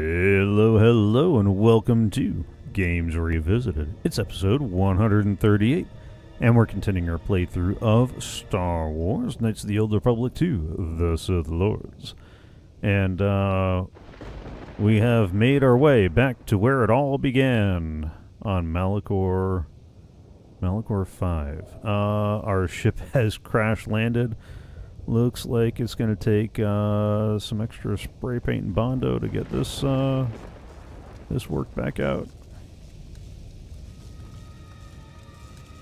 Hello, hello, and welcome to Games Revisited. It's episode 138, and we're continuing our playthrough of Star Wars Knights of the Old Republic 2 The Sith Lords. And, uh, we have made our way back to where it all began on Malachor. Malachor 5. Uh, our ship has crash landed. Looks like it's going to take uh, some extra spray paint and Bondo to get this uh, this work back out.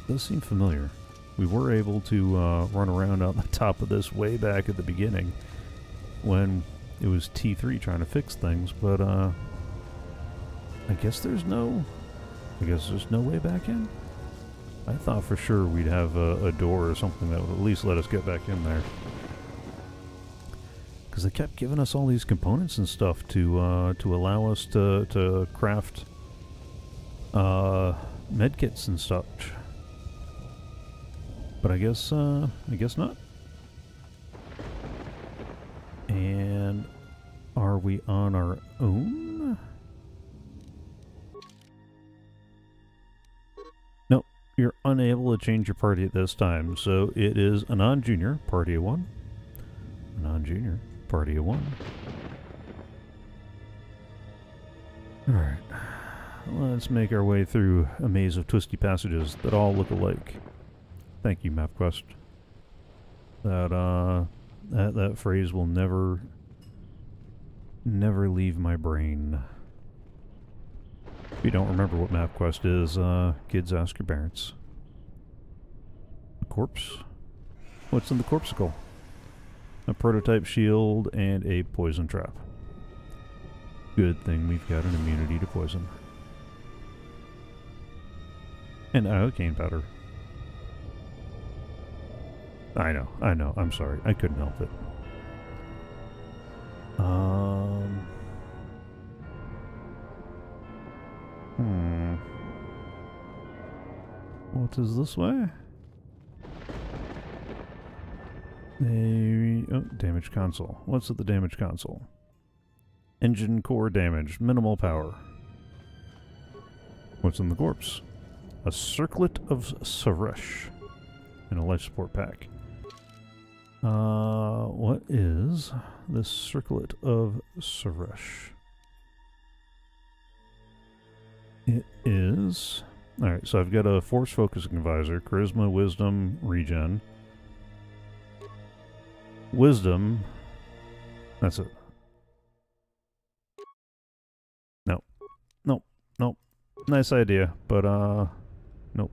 Does seem familiar. We were able to uh, run around on the top of this way back at the beginning when it was T3 trying to fix things, but uh, I guess there's no, I guess there's no way back in. I thought for sure we'd have a, a door or something that would at least let us get back in there. Because they kept giving us all these components and stuff to uh, to allow us to, to craft uh, medkits and such. But I guess uh, I guess not. And are we on our own? Nope, you're unable to change your party at this time. So it is AnonJr, party of one. AnonJr, party of one. Alright. Let's make our way through a maze of twisty passages that all look alike. Thank you, MapQuest. That, uh, that, that phrase will never, never leave my brain. If you don't remember what MapQuest is, uh, kids ask your parents. A corpse? What's in the corpsicle? A prototype shield and a poison trap. Good thing we've got an immunity to poison. And iocane powder. I know, I know, I'm sorry. I couldn't help it. Um... Hmm. What is this way? Oh, damage console. What's at the damage console? Engine core damage, minimal power. What's in the corpse? A circlet of Saresh and a life support pack. Uh, what is this circlet of Saresh? It is. Alright, so I've got a force focusing visor, charisma, wisdom, regen. Wisdom. That's it. Nope. Nope. Nope. Nice idea, but uh nope.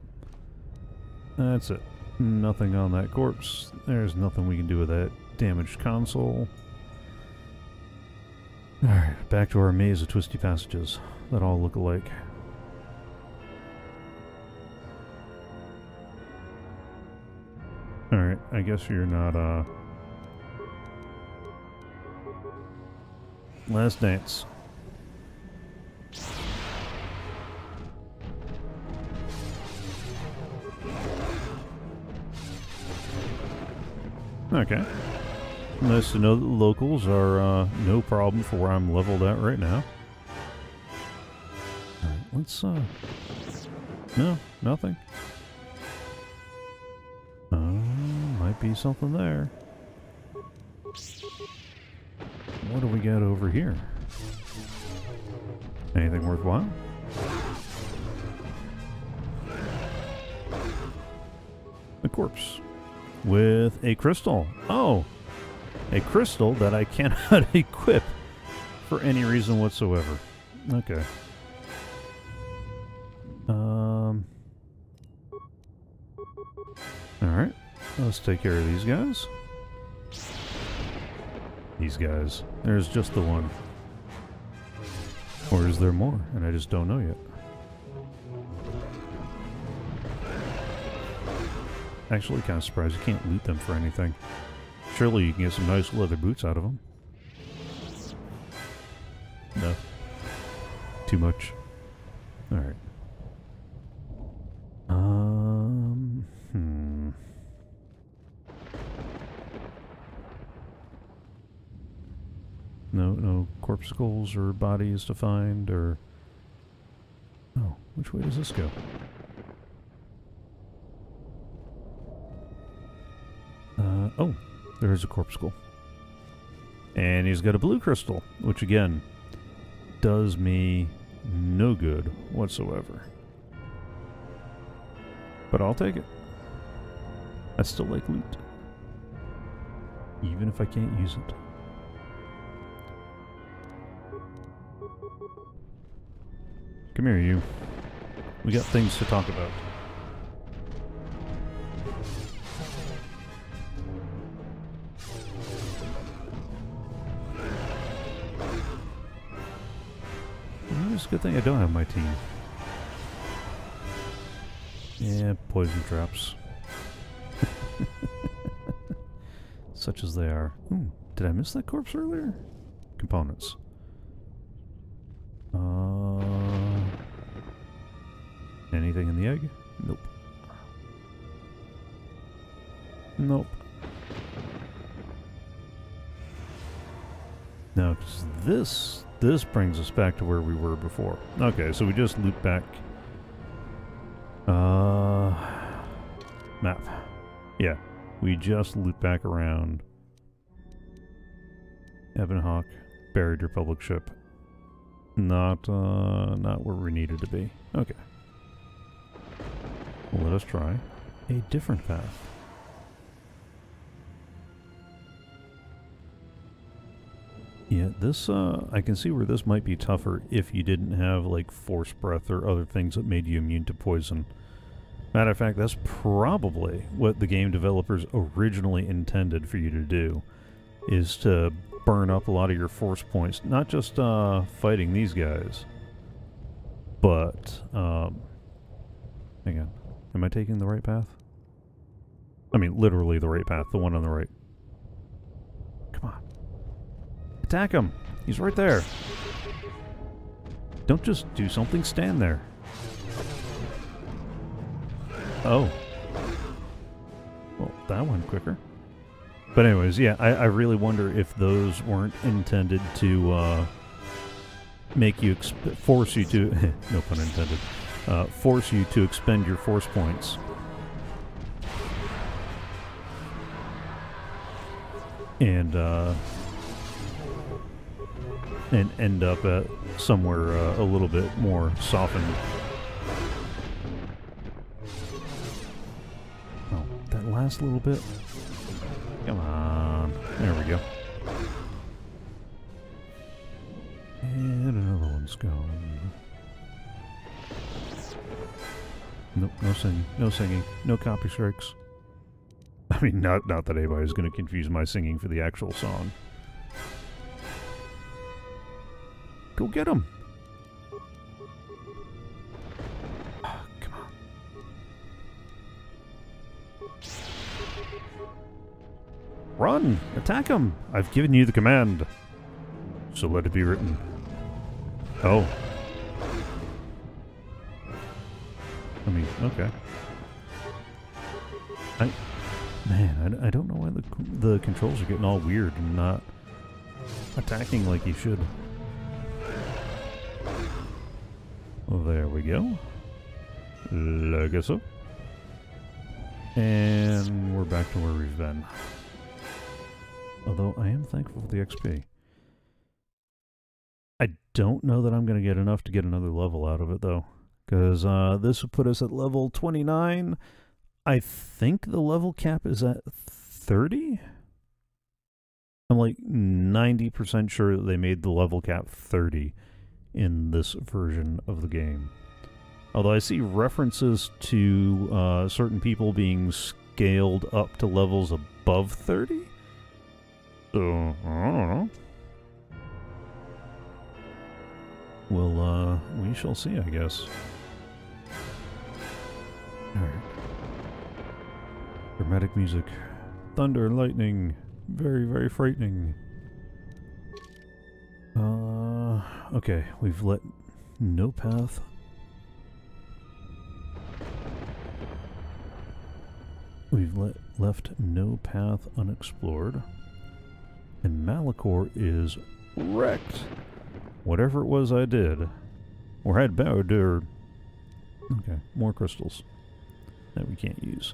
That's it. Nothing on that corpse. There's nothing we can do with that damaged console. Alright, back to our maze of twisty passages that all look alike. Alright, I guess you're not, uh... Last dance. Okay. Nice to know that the locals are uh, no problem for where I'm leveled at right now. Let's, uh... No, nothing. Uh, might be something there. What do we got over here? Anything worthwhile? A corpse with a crystal. Oh, a crystal that I cannot equip for any reason whatsoever. Okay. Um. All right. Let's take care of these guys. These guys. There's just the one. Or is there more? And I just don't know yet. Actually, kind of surprised you can't loot them for anything. Surely you can get some nice leather boots out of them. No. Too much. Alright. Um, hmm. No, no corpuscles or bodies to find, or... Oh, which way does this go? Uh, oh, there's a corpuscle. And he's got a blue crystal, which again, does me no good whatsoever. But I'll take it. I still like loot. Even if I can't use it. Come here, you. We got things to talk about. It's a good thing I don't have my team. Yeah, poison traps. Such as they are. Ooh, did I miss that corpse earlier? Components. Anything in the egg? Nope. Nope. Now, this this brings us back to where we were before. Okay, so we just loop back. Uh, map. Yeah, we just loop back around. Ebon Hawk, buried Republic ship. Not, uh, not where we needed to be. Okay. Let us try a different path. Yeah, this, uh, I can see where this might be tougher if you didn't have, like, force breath or other things that made you immune to poison. Matter of fact, that's probably what the game developers originally intended for you to do, is to burn up a lot of your force points. Not just, uh, fighting these guys, but, um, hang on. Am I taking the right path? I mean, literally the right path, the one on the right. Come on. Attack him. He's right there. Don't just do something, stand there. Oh. Well, that went quicker. But anyways, yeah, I, I really wonder if those weren't intended to uh, make you force you to no pun intended uh, force you to expend your force points. And uh, and end up at somewhere uh, a little bit more softened. Oh, that last little bit. Come on. There we go. And another one's gone. Nope, no singing. No singing. No copy strikes. I mean, not not that anybody's going to confuse my singing for the actual song. Go get him. Come on. Run! Attack him! I've given you the command. So let it be written. Oh. I mean, okay. I, man, I, I don't know why the the controls are getting all weird and not attacking like you should. There we go. Like so. And we're back to where we've been. Although I am thankful for the XP. I don't know that I'm going to get enough to get another level out of it, though. Because uh, this will put us at level 29. I think the level cap is at 30? I'm like 90% sure they made the level cap 30 in this version of the game. Although I see references to uh, certain people being scaled up to levels above 30? So, I don't know. Well, uh, we shall see, I guess. Alright. Dramatic music. Thunder and lightning. Very, very frightening. Uh, okay, we've let no path. We've let, left no path unexplored. And Malachor is wrecked. Whatever it was I did, or had Bao-Dur. Okay, more crystals that we can't use.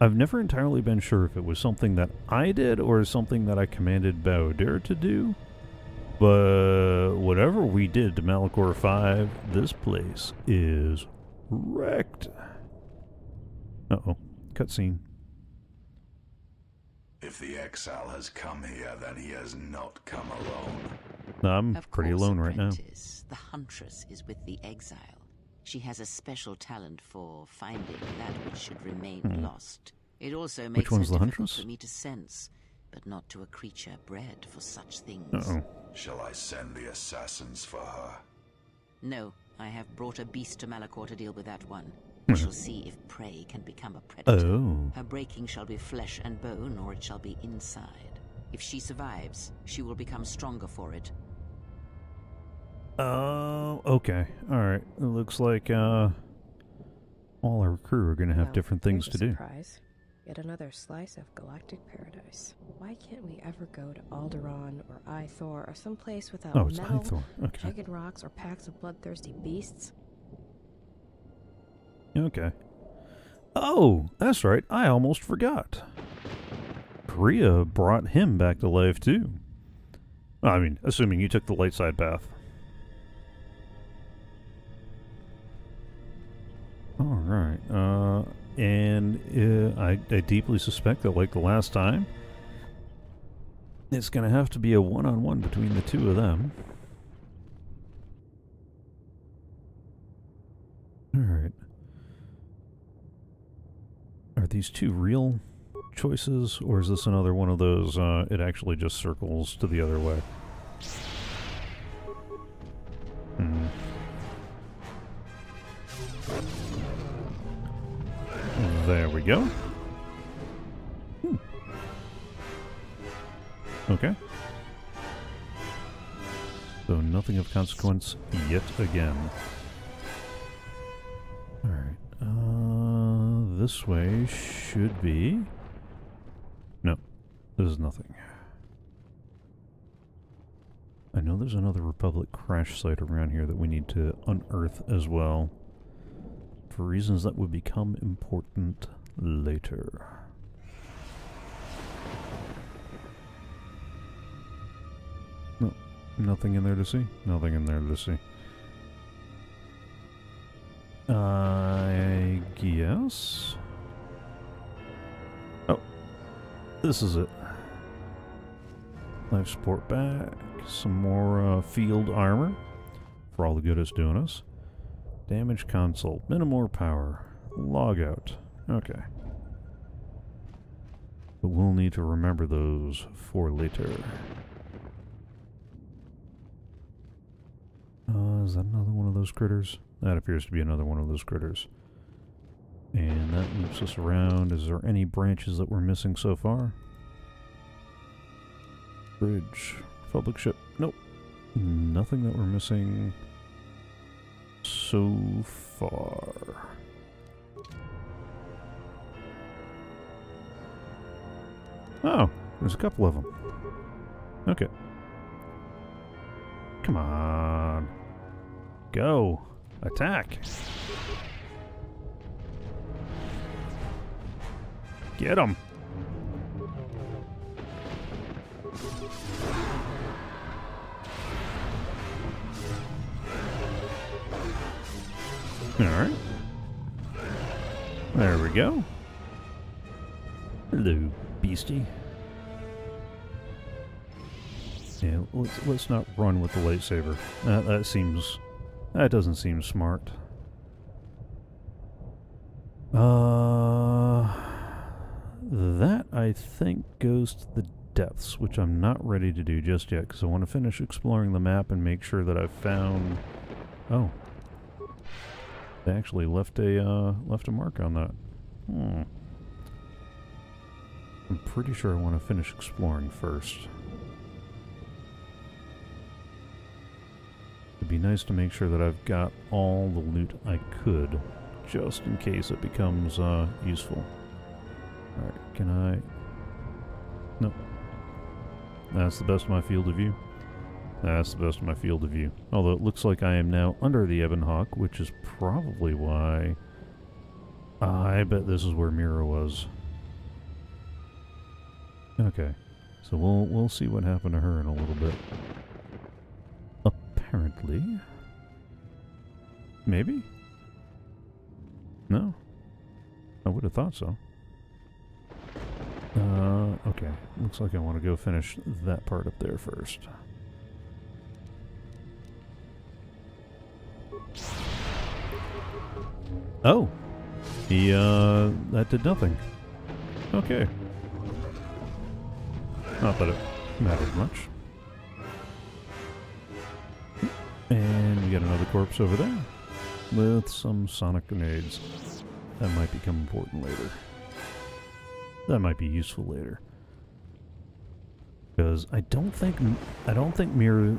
I've never entirely been sure if it was something that I did or something that I commanded Bao-Dur to do. But whatever we did to Malachor 5, this place is wrecked. Uh-oh. Cutscene. If the exile has come here, then he has not come alone. I'm Of pretty course, alone right now. The huntress is with the exile. She has a special talent for finding that which should remain lost. It also makes Hmm. one's her the difficult huntress? for me to sense, but not to a creature bred for such things. Uh-oh. Shall I send the assassins for her? No, I have brought a beast to Malachor to deal with that one. Hmm. We shall see if prey can become a predator. Oh. Her breaking shall be flesh and bone, or it shall be inside. If she survives, she will become stronger for it. Oh, okay. Alright. It looks like, uh, all our crew are gonna have Well, different things to a do. Surprise. Yet another slice of galactic paradise. Why can't we ever go to Alderaan or Ithor or someplace without Oh, it's metal, Okay. jagged rocks, or packs of bloodthirsty beasts? Okay. Oh, that's right. I almost forgot. Kreia brought him back to life, too. I mean, assuming you took the light side path. Alright. Uh, and uh, I, I deeply suspect that, like the last time, it's going to have to be a one on one between the two of them. Alright. Are these two real choices, or is this another one of those, uh, it actually just circles to the other way? There we go. Hmm. Okay. So nothing of consequence yet again. Alright. Uh, this way should be... No. This is nothing. I know there's another Republic crash site around here that we need to unearth as well. For reasons that would become important later. No. Nothing in there to see? Nothing in there to see. I guess. Oh, this is it. Life support back, some more uh, field armor for all the good it's doing us. Damage console, minimal power, logout. Okay. But we'll need to remember those for later. Uh, is that another one of those critters? That appears to be another one of those critters. And that loops us around. Is there any branches that we're missing so far? Bridge. Public ship. Nope. Nothing that we're missing so far. Oh, there's a couple of them. Okay. Come on. Go. Attack. Get him. Alright. There we go. Hello, beastie. Yeah, let's let's not run with the lightsaber. That that seems that doesn't seem smart. Uh that I think goes to the depths, which I'm not ready to do just yet because I want to finish exploring the map and make sure that I've found Oh. They actually left a uh, left a mark on that. Hmm. I'm pretty sure I want to finish exploring first. It'd be nice to make sure that I've got all the loot I could, just in case it becomes uh, useful. Alright, can I... Nope. That's the best of my field of view. That's the best of my field of view. Although it looks like I am now under the Ebon Hawk, which is probably why... I bet this is where Mira was. Okay. So we'll we'll see what happened to her in a little bit. Apparently. Maybe? No? I would have thought so. Uh, okay. Looks like I want to go finish that part up there first. Oh! He, uh, that did nothing. Okay. Not that it mattered much. And we got another corpse over there with some sonic grenades. That might become important later. That might be useful later. Because I don't think I don't think Mira.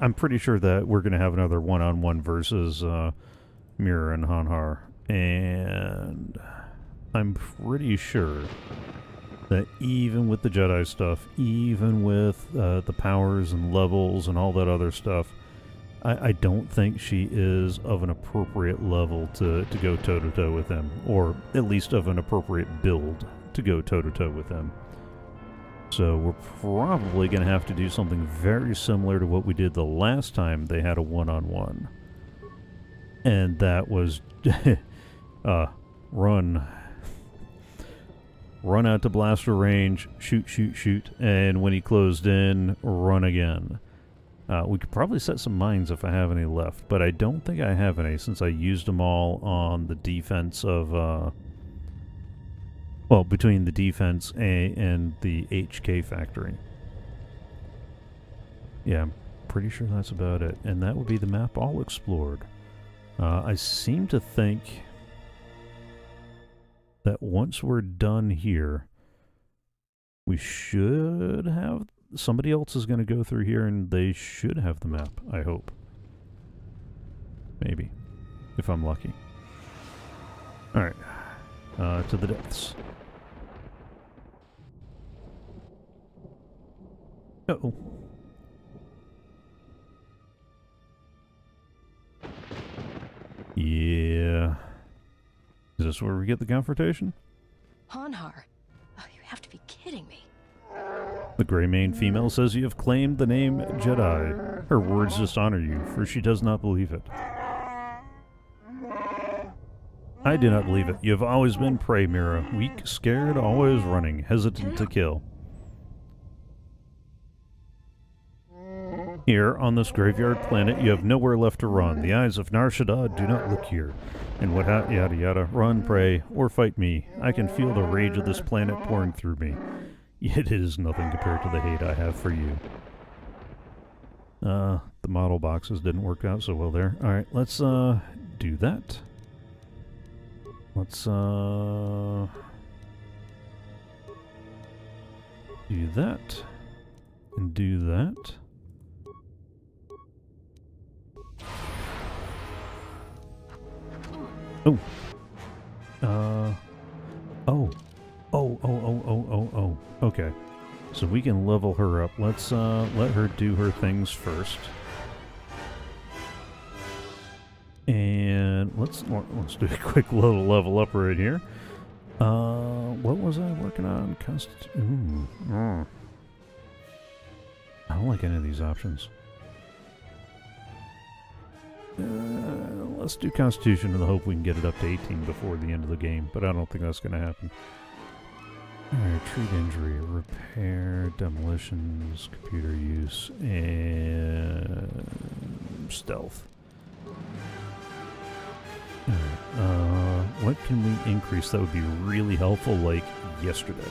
I'm pretty sure that we're gonna have another one-on-one versus uh, Mira and Hanharr, and I'm pretty sure that even with the Jedi stuff, even with uh, the powers and levels and all that other stuff, I, I, don't think she is of an appropriate level to, to go toe to toe with him, or at least of an appropriate build to go toe to toe with him. So we're probably going to have to do something very similar to what we did the last time they had a one on one. And that was uh, run run out to blaster range, shoot, shoot, shoot, and when he closed in, run again. Uh, we could probably set some mines if I have any left, but I don't think I have any since I used them all on the defense of, uh, well, between the defense A and the HK factory. Yeah, I'm pretty sure that's about it. And that would be the map all explored. Uh, I seem to think that once we're done here, we should have somebody else is going to go through here and they should have the map, I hope. Maybe. If I'm lucky. Alright. Uh, to the depths. Uh oh Yeah. Is this where we get the confrontation? Hanharr. Oh, you have to be kidding me. The Greymane female says you have claimed the name Jedi. Her words dishonor you, for she does not believe it. I do not believe it. You have always been prey, Mira. Weak, scared, always running, hesitant to kill. Here, on this graveyard planet, you have nowhere left to run. The eyes of Nar Shaddaa do not look here. And what yada yada, run, pray, or fight me. I can feel the rage of this planet pouring through me. It is nothing compared to the hate I have for you. Uh, the model boxes didn't work out so well there. Alright, let's, uh, do that. Let's, uh... Do that. And do that. Oh. Uh. Oh. Oh, oh, oh, oh, oh, oh. Okay. So we can level her up. Let's uh, let her do her things first. And let's let's do a quick little level up right here. Uh, what was I working on? Const- Ooh. Mm. I don't like any of these options. Uh, let's do Constitution in the hope we can get it up to 18 before the end of the game, but I don't think that's going to happen. Alright, treat injury, repair, demolitions, computer use, and stealth. uh, what can we increase that would be really helpful, like yesterday?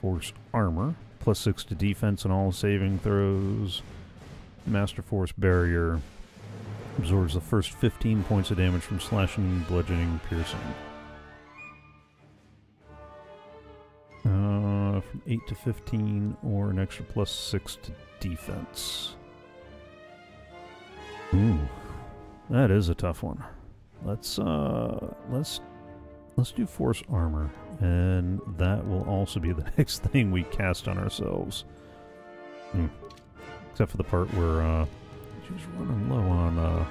Force armor, plus 6 to defense and all saving throws. Master Force barrier absorbs the first 15 points of damage from slashing, bludgeoning, piercing. Uh, from 8 to 15, or an extra plus 6 to defense. Ooh, that is a tough one. Let's, uh, let's let's do force armor, and that will also be the next thing we cast on ourselves. Hmm. Except for the part where uh, she's running low on. Uh,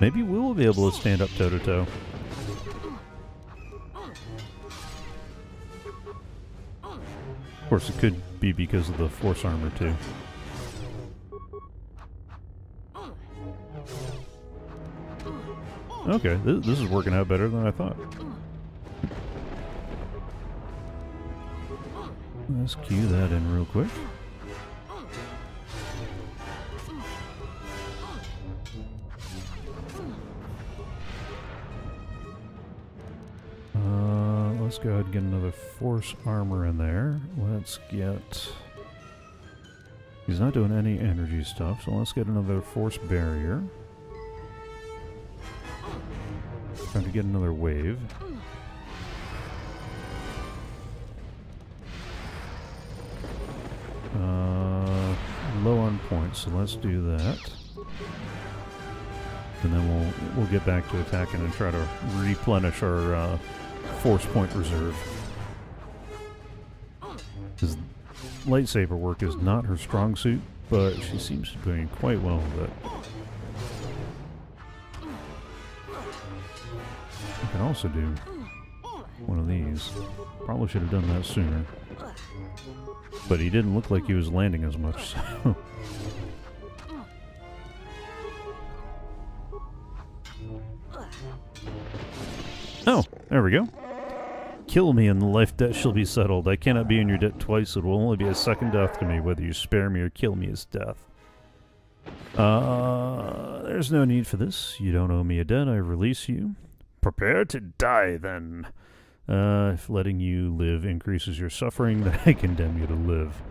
Maybe we will be able to stand up toe to toe. Course, it could be because of the force armor, too. Okay, this, this is working out better than I thought. Let's cue that in real quick. Go ahead and get another force armor in there. Let's get... He's not doing any energy stuff, so let's get another force barrier. Trying to get another wave. Uh, low on points, so let's do that. And then we'll we'll get back to attacking and try to replenish our uh, force point reserve. His lightsaber work is not her strong suit, but she seems to be doing quite well with it. I can also do one of these. Probably should have done that sooner. But he didn't look like he was landing as much, so... there we go. Kill me and the life debt shall be settled. I cannot be in your debt twice. It will only be a second death to me, whether you spare me or kill me is death. Uh, there's no need for this. You don't owe me a debt. I release you. Prepare to die, then. Uh, if letting you live increases your suffering, then I condemn you to live.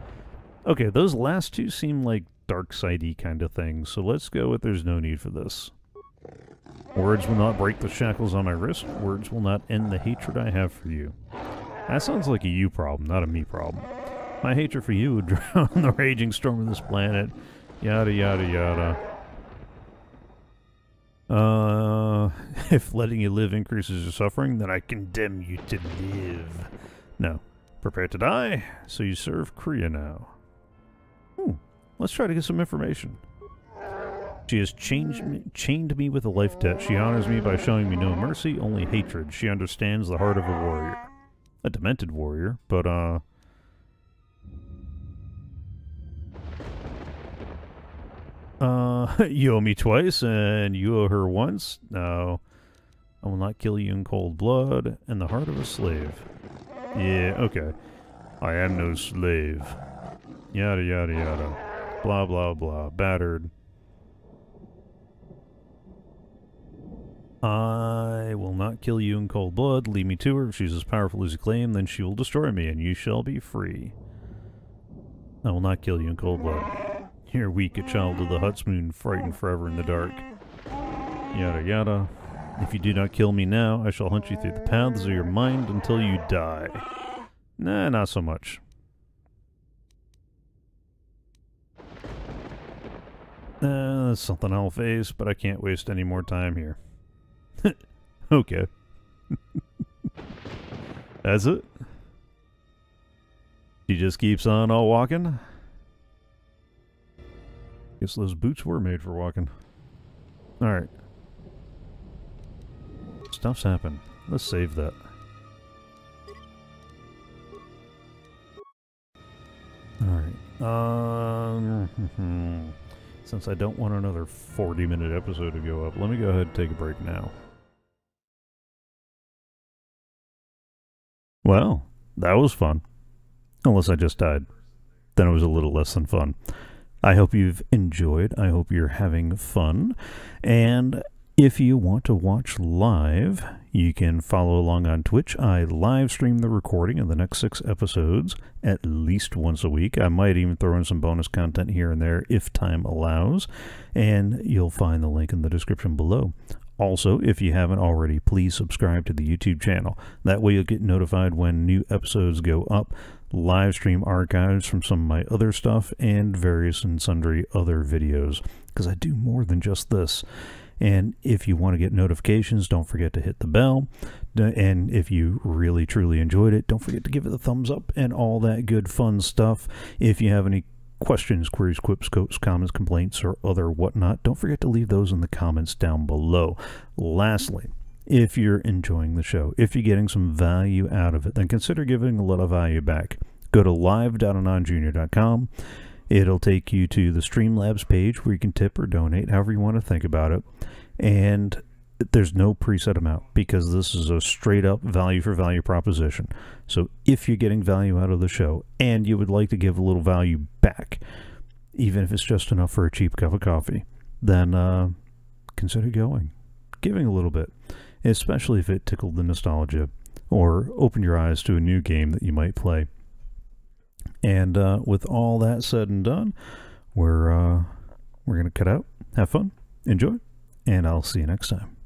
Okay, those last two seem like dark sidey kind of things, so let's go with there's no need for this. Words will not break the shackles on my wrist. Words will not end the hatred I have for you. That sounds like a you problem, not a me problem. My hatred for you would drown the raging storm of this planet. Yada, yada, yada. Uh, if letting you live increases your suffering, then I condemn you to live. No. Prepare to die, so you serve Kreia now. Hmm. Let's try to get some information. She has changed me, chained me with a life debt. She honors me by showing me no mercy, only hatred. She understands the heart of a warrior. A demented warrior, but, uh... Uh, you owe me twice, and you owe her once. No. I will not kill you in cold blood, and the heart of a slave. Yeah, okay. I am no slave. Yada, yada, yada. Blah, blah, blah. Battered. I will not kill you in cold blood. Lead me to her. If she's as powerful as you claim, then she will destroy me, and you shall be free. I will not kill you in cold blood. You're weak, a child of the Hutt's moon, frightened forever in the dark. Yada yada. If you do not kill me now, I shall hunt you through the paths of your mind until you die. Nah, not so much. Uh, that's something I'll face, but I can't waste any more time here. okay. That's it? She just keeps on all walking? Guess those boots were made for walking. Alright. Stuff's happened. Let's save that. Alright. Um, since I don't want another 40 minute episode to go up, let me go ahead and take a break now. Well, that was fun. Unless I just died. Then it was a little less than fun. I hope you've enjoyed. I hope you're having fun. And if you want to watch live, you can follow along on Twitch. I live stream the recording of the next six episodes at least once a week. I might even throw in some bonus content here and there if time allows. And you'll find the link in the description below. Also, if you haven't already, please subscribe to the YouTube channel. That way you'll get notified when new episodes go up, live stream archives from some of my other stuff, and various and sundry other videos, because I do more than just this. And if you want to get notifications, don't forget to hit the bell. And if you really truly enjoyed it, don't forget to give it a thumbs up and all that good fun stuff. If you have any questions, queries, quips, quotes, comments, complaints, or other whatnot, don't forget to leave those in the comments down below. Lastly, if you're enjoying the show, if you're getting some value out of it, then consider giving a little value back. Go to live.anonjr.com. It'll take you to the Streamlabs page where you can tip or donate, however you want to think about it. And there's no preset amount because this is a straight up value for value proposition. So if you're getting value out of the show and you would like to give a little value back, even if it's just enough for a cheap cup of coffee, then uh, consider going, giving a little bit, especially if it tickled the nostalgia or opened your eyes to a new game that you might play. And uh, with all that said and done, we're uh, we're gonna cut out. Have fun, enjoy, and I'll see you next time.